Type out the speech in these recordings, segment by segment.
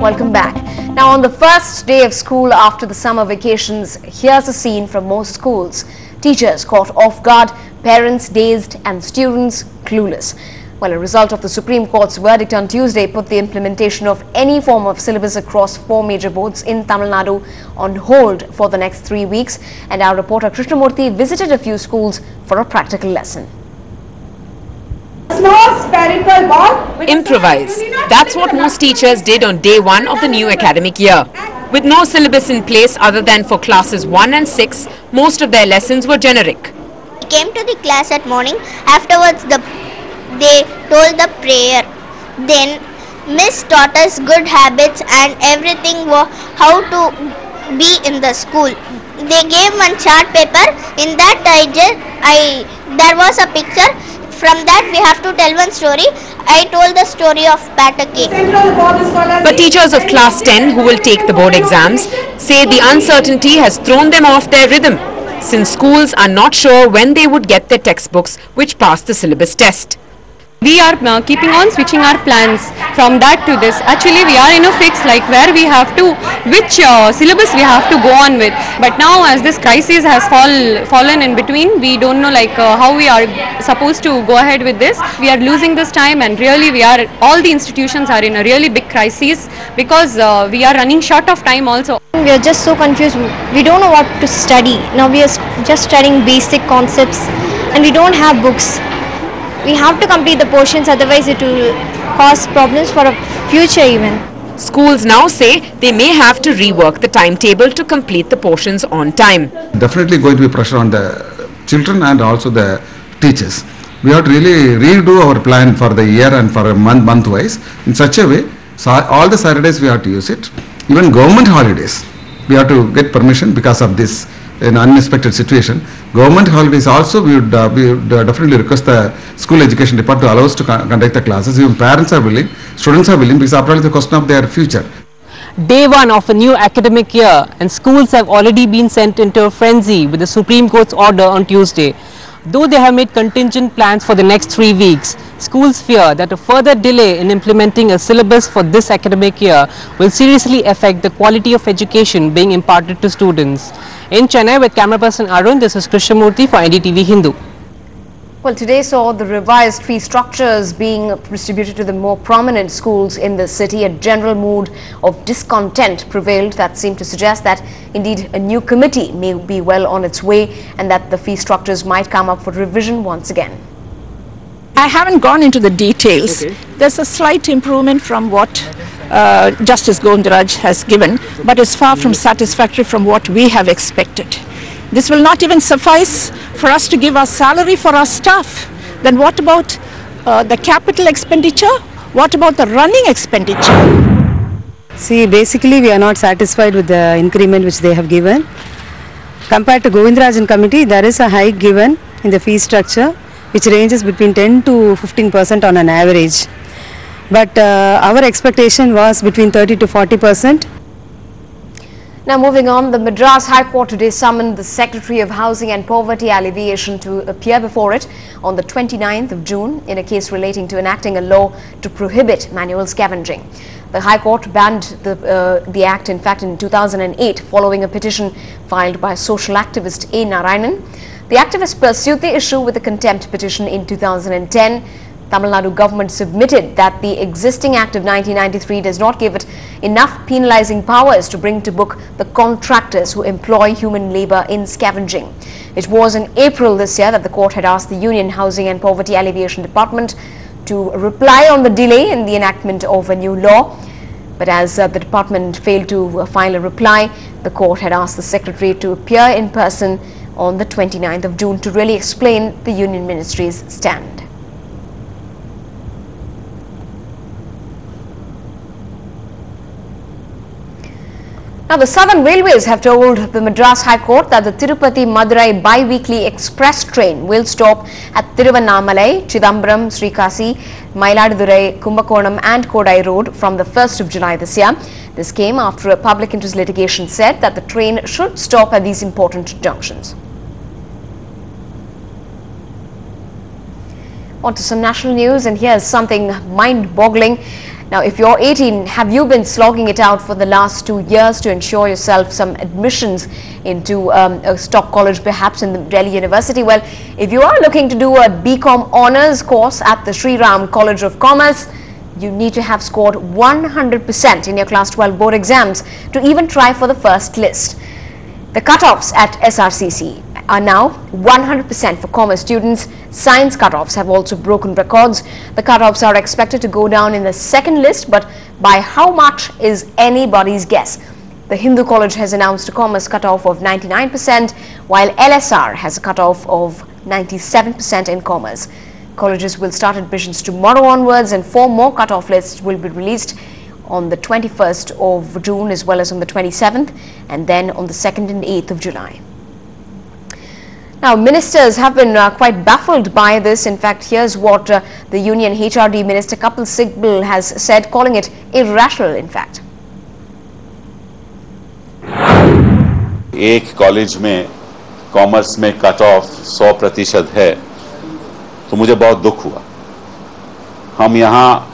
Welcome back. Now, on the first day of school after the summer vacations, here's a scene from most schools. Teachers caught off guard, parents dazed, and students clueless. Well, a result of the Supreme Court's verdict on Tuesday put the implementation of any form of syllabus across four major boards in Tamil Nadu on hold for the next three weeks. And our reporter Krishnamurthy visited a few schools for a practical lesson. small spherical ball. which is Improvise. a unit- That's what most teachers did on day one of the new academic year. With no syllabus in place other than for classes 1 and 6, most of their lessons were generic. We came to the class at morning. Afterwards, the they told the prayer. Then Miss taught us good habits and everything wa- how to be in the school. They gave one chart paper. In that I just I there was a picture. From that we have to tell one story. I told the story of batter cake. But teachers of class 10 who will take the board exams say the uncertainty has thrown them off their rhythm since schools are not sure when they would get their textbooks which pass the syllabus test. We are uh, keeping on switching our plans from that to this actually we are in a fix like where we have to which uh, syllabus we have to go on with but now as this crisis has fall fallen in between we don't know like uh, how we are supposed to go ahead with this we are losing this time and really we are all the institutions are in a really big crisis because uh, we are running short of time also We are just so confused. We don't know what to study. Now we are just studying basic concepts and we don't have books. We have to complete the portions otherwise it will cause problems for a future even. Schools now say they may have to rework the timetable to complete the portions on time. definitely going to be pressure on the children and also the teachers. We have to really redo our plan for the year and for a month, month wise in such a way, so all the Saturdays we have to use it. Even government holidays, we have to get permission because of this an unexpected situation. Government holidays also, we would, uh, we would uh, definitely request the school education department to allow us to con- conduct the classes. Even parents are willing, students are willing because after all it's a question of their future. day one of a new academic year and schools have already been sent into a frenzy with the Supreme Court's order on Tuesday. Though they have made contingent plans for the next three weeks, schools fear that a further delay in implementing a syllabus for this academic year will seriously affect the quality of education being imparted to students. In Chennai with camera person Arun, this is Krishnamurthy for NDTV Hindu. Well, today saw the revised fee structures being distributed to the more prominent schools in the city. A general mood of discontent prevailed that seemed to suggest that indeed a new committee may be well on its way and that the fee structures might come up for revision once again. I haven't gone into the details. There's a slight improvement from what uh, Justice Govindaraj has given, but is far from satisfactory from what we have expected. This will not even suffice for us to give our salary for our staff. Then what about uh, the capital expenditure? What about the running expenditure? See, basically we are not satisfied with the increment which they have given. Compared to Govindarajan committee, there is a hike given in the fee structure which ranges between 10 to 15 percent on an average. But uh, our expectation was between 30 to 40 percent. Now moving on, the Madras High Court today summoned the Secretary of Housing and Poverty Alleviation to appear before it on the 29th of June in a case relating to enacting a law to prohibit manual scavenging. The High Court banned the, uh, the act in fact in 2008 following a petition filed by social activist A. Narayanan. The activists pursued the issue with a contempt petition in 2010 Tamil Nadu government submitted that the existing Act of 1993 does not give it enough penalizing powers to bring to book the contractors who employ human labor in scavenging. It was in April this year that the court had asked the Union Housing and Poverty Alleviation Department to reply on the delay in the enactment of a new law. But as uh, the department failed to uh, file a reply, the court had asked the secretary to appear in person on the 29th of June to really explain the union ministry's stand. Now, the Southern Railways have told the Madras High Court that the Tirupati Madurai bi-weekly express train will stop at Tiruvannamalai, Chidambaram, Sirkazhi, Mailadurai, Kumbakonam and Kodai Road from the 1st of July this year. This came after a public interest litigation said that the train should stop at these important junctions. On to some national news, and here's something mind-boggling. Now, if you're 18, have you been slogging it out for the last two years to ensure yourself some admissions into um, a top college, perhaps in the Delhi University? Well, if you are looking to do a BCom Honours course at the Shri Ram College of Commerce, you need to have scored 100% in your Class 12 board exams to even try for the first list. The cutoffs at SRCC are now 100% for commerce students. Science cutoffs have also broken records. The cutoffs are expected to go down in the second list, but by how much is anybody's guess. The Hindu College has announced a commerce cutoff of 99%, while LSR has a cutoff of 97% in commerce. Colleges will start admissions tomorrow onwards, and four more cutoff lists will be released on the 21st of June as well as on the 27th and then on the 2nd and 8th of July. Now, ministers have been uh, quite baffled by this. In fact, here's what uh, the union HRD minister Kapil Sibal has said, calling it irrational, in fact. एक college में commerce में cut off 100 प्रतिशत है तो मुझे बहुत दुख हुआ हम यहाँ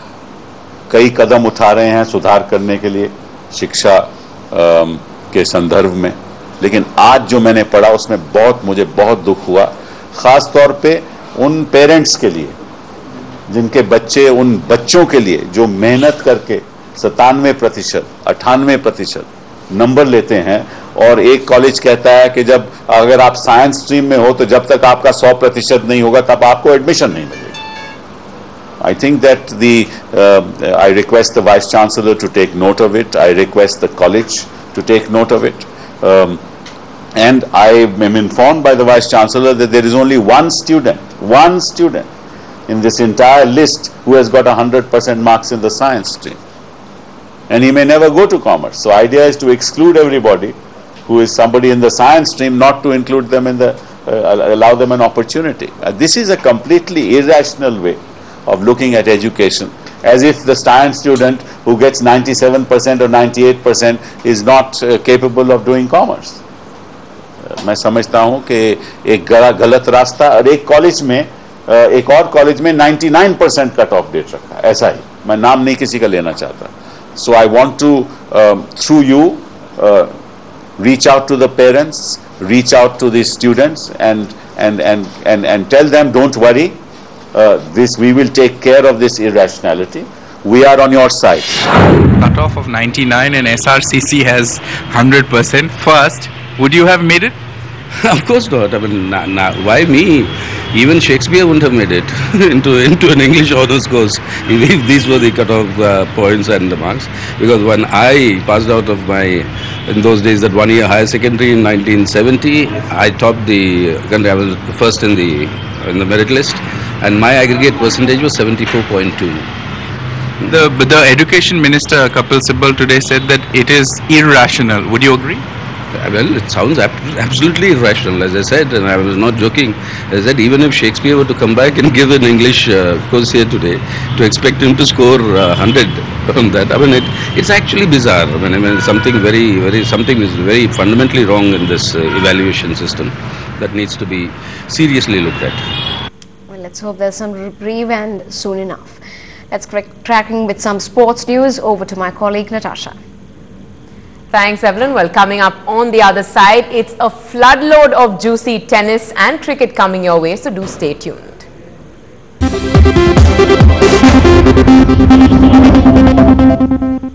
कई कदम उठा रहे हैं सुधार करने के लिए शिक्षा अम, के संदर्भ में। लेकिन आज जो मैंने पढ़ा उसमें बहुत मुझे बहुत दुख हुआ। खास तौर पे उन पेरेंट्स के लिए जिनके बच्चे उन बच्चों के लिए जो मेहनत करके सतानवे प्रतिशत अठानवे प्रतिशत नंबर लेते हैं और एक कॉलेज कहता है कि जब अगर आप साइंस स्ट्रीम में हो तो जब तक आपका सौ प्रतिशत नहीं होगा तब आपको एडमिशन नहीं मिलेगा। I think that the uh, I request the vice chancellor to take note of it. I request the college to take note of it. Um, and I am informed by the vice chancellor that there is only one student, one student in this entire list who has got 100% marks in the science stream. And he may never go to commerce. So idea is to exclude everybody who is somebody in the science stream, not to include them in the, uh, allow them an opportunity. Uh, this is a completely irrational way of looking at education as if the science student who gets 97% or 98% is not uh, capable of doing commerce. Uh, मैं समझता हूं कि एक गला गलत रास्ता और एक कॉलेज में uh, एक और कॉलेज में 99 परसेंट कट ऑफ डेट रखा है ऐसा ही मैं नाम नहीं किसी का लेना चाहता so I want to through you reach out to the parents reach out to the students and and and and, and tell them don't worry uh, this we will take care of this irrationality we are on your side cutoff of 99 and SRCC has 100%. First, would you have made it? of course not. I mean, na, na, why me? Even Shakespeare wouldn't have made it into into an English honors course if, if these were the cutoff uh, points and the marks. Because when I passed out of my in those days that one year higher secondary in 1970, I topped the country. I was first in the in the merit list, and my aggregate percentage was 74.2. The, the education minister Kapil Sibal today said that it is irrational. Would you agree? Uh, Well, it sounds ab- absolutely irrational, as I said, and I was not joking. I said even if Shakespeare were to come back and give an English uh, course here today, to expect him to score uh, 100 on that, I mean, it, it's actually bizarre. I mean, I mean, something very, very, something is very fundamentally wrong in this uh, evaluation system that needs to be seriously looked at. Let's hope there's some reprieve and soon enough. Let's crack tracking with some sports news. Over to my colleague Natasha. Thanks, Evelyn. Well, coming up on the other side, it's a floodload of juicy tennis and cricket coming your way, so do stay tuned.